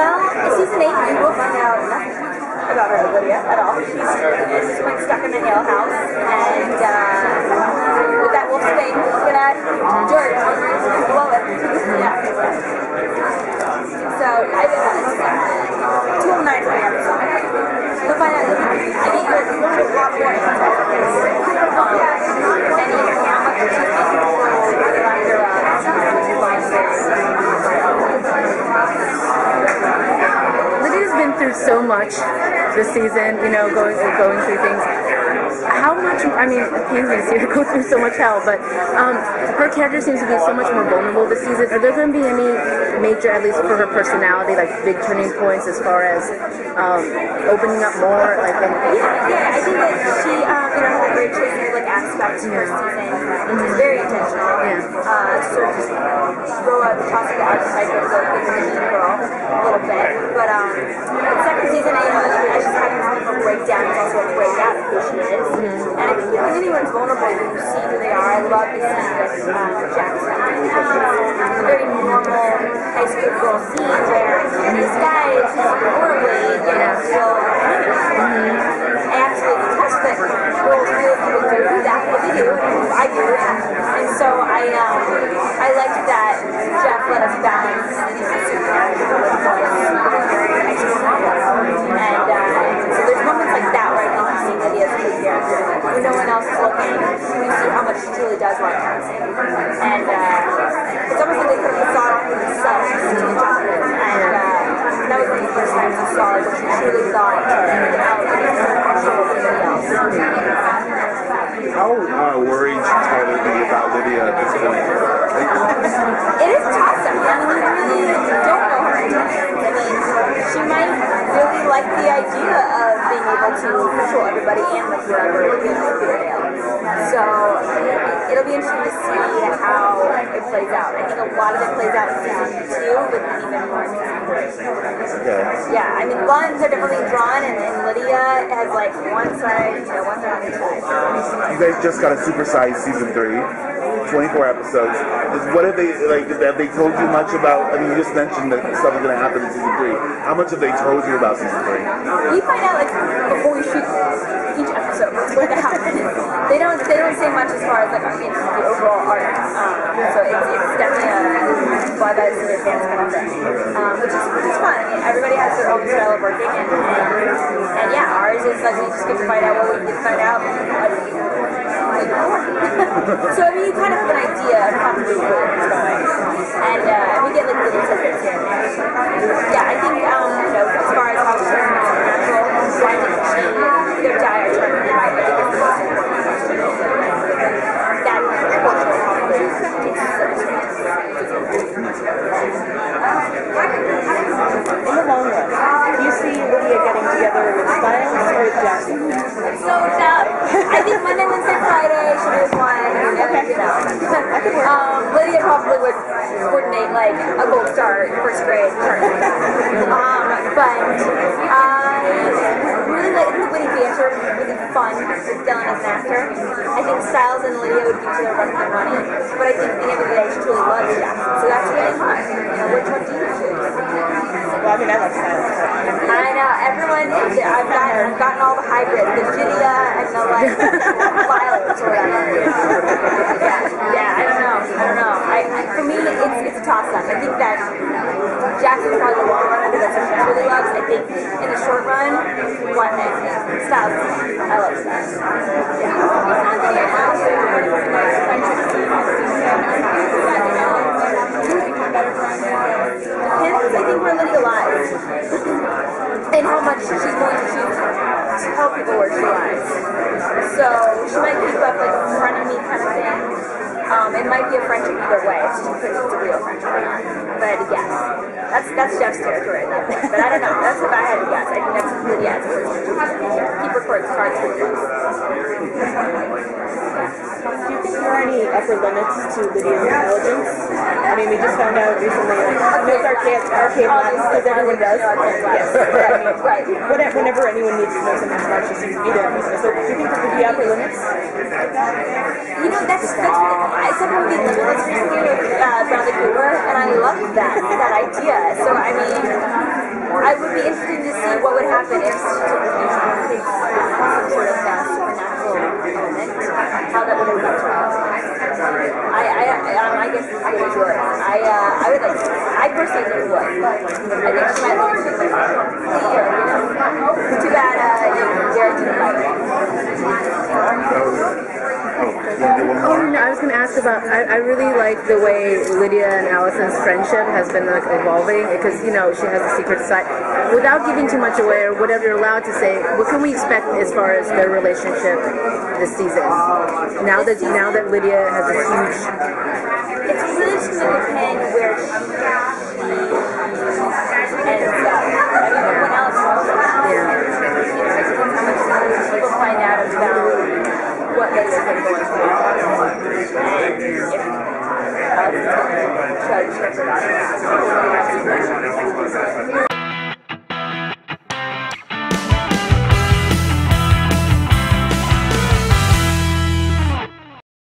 Well, as Susan Nathan, you will find out nothing about her Lydia at all. She's just stuck in the nail house, and uh, with that wolf's thing, looking at dirt, blow it. Much this season, you know, going going through things. How much? I mean, it pains me to see her go through so much hell, but um, her character seems to be so much more vulnerable this season. Are there going to be any major, at least for her personality, like big turning points as far as um, opening up more? Like, um, Yeah, I think that she, um, you know, a very like aspect to her season. It's very intentional. Yeah. Uh, sort of just throw out the the archetype of the, the girl a little bit. But um, the second season, I know that she's having more of a breakdown. It's also a breakout of who she is. And I think you know, when you see who they are. I love the scene with um, Jackson. Um, a very normal high school girl scene where this guy is horribly, you know, still I absolutely detest that girls feel people do that, but they do, I do, and so I um I liked that Jeff let us balance these supernatural with boys very high school novels, and uh, so there's moments like that where I think you see Lydia's true character when no one else is looking, you see how much she truly does love dancing, and uh, it's almost like they put a facade on themselves to do the job, and uh, that was one of the first times I saw what she truly thought about. How uh, worried Tyler be about Lydia at this point? It is tough. I mean, really don't know her intentions. I mean, she might really like the idea of being able to control everybody and like wherever it is in. So it, it'll be interesting to see how it plays out. I think a lot of it plays out in season two with even more in okay. Yeah, I mean, lines are definitely drawn, and, and Lydia has like one side, you know, one side on each side. You guys just got a supersized season three, 24 episodes. Is- What have they like? Have they told you much about? I mean, you just mentioned that stuff is going to happen in season three. How much have they told you about season three? We find out like before we shoot each episode what's going to happen. They don't they don't say much as far as like you know, the overall art. Um, so it's, it's definitely a fly by the seat of your kind of thing, um, which is which is fun. I mean, everybody has their own style of working, and, and, and yeah, ours is like we just get to find out what we can find out. Like. So I mean, you kind of have an idea of how the movie is going, and uh, we get like little tidbits here and there. Yeah, I think um, you know as far as how she's natural, so I think she their dire turn in life. I think is the most important. That portion of probably takes In the long run, do you see Lydia getting together with Stiles or with Jackson? so tough. I think Monday, Wednesday, Friday should be one. And, you know, um, Lydia probably would coordinate like a gold star first grade um, but I really like the witty banter, really fun with Dylan as actor. I think Stiles and Lydia would give each other a run for their money. But I think at the end of the day, she truly loves Jackson. So that's really fun. You know, which one do you choose? Well, I mean, I like Stiles. I know everyone. I've got I've gotten all the hybrids, the Gidia and the like violets or whatever. Yeah, yeah. I don't know. I don't know. I, I for me, it's it's a toss up. I think that Jackson's probably the long run because that's what she really loves. I think in the short run, what Stiles. I love Stiles. Hints, I think we're Lydia lies. and how much she's going to choose to tell people where she lies. So she might keep up like a friend of me kind of thing. Um, it might be a friendship either way. It's it's a real friendship or not. But yes, that's that's Jeff's territory. But I don't know. That's if I had to guess. I think that's a person. Keep cards to her. Do you think there are any upper limits to Lydia's intelligence? I mean, we just found out recently, like, she knows arcade, arcade math, because everyone does. Yes, but I mean, Right. whenever, whenever anyone needs to know something smart, she seems to be there. So do you think there could be upper limits? You know, that's that's really, I said when we let's recently with uh, Bradley Cooper, and I loved that that idea. So I mean, I would be interested to see what would happen if some sort of uh, supernatural element. I, I, I, um, I guess. I, uh, I would like, I personally think would. I think she might be a good leader, you know. Too bad, uh. Oh, no, I was going to ask about. I, I really like the way Lydia and Allison's friendship has been like evolving because you know she has a secret side. Without giving too much away or whatever you're allowed to say, what can we expect as far as their relationship this season? Now that now that Lydia has a huge. It's really going to depend where she Merci à.